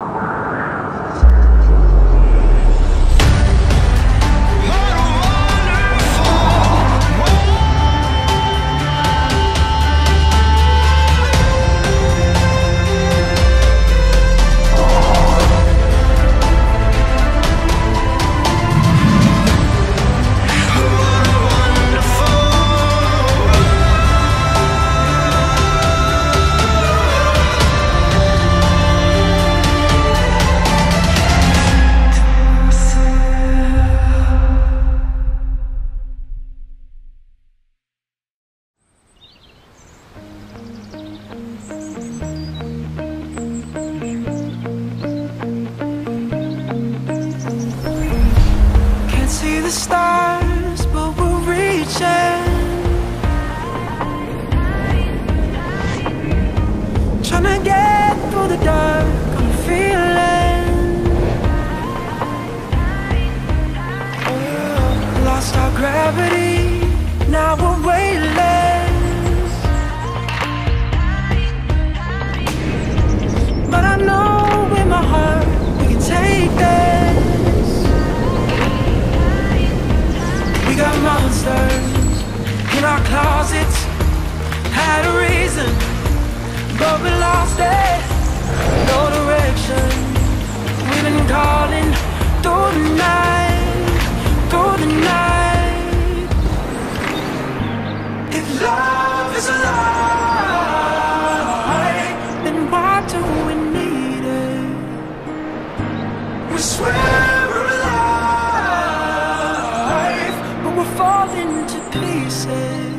Can't the stars, but we're reaching. Trying to get through the dark, I'm feeling. Oh, lost our gravity, now we're weightless. Monsters in our closets. Had a reason, but we lost it. No direction. We've been calling through the night, through the night. If love is alive, then why do we need it? We swear pieces.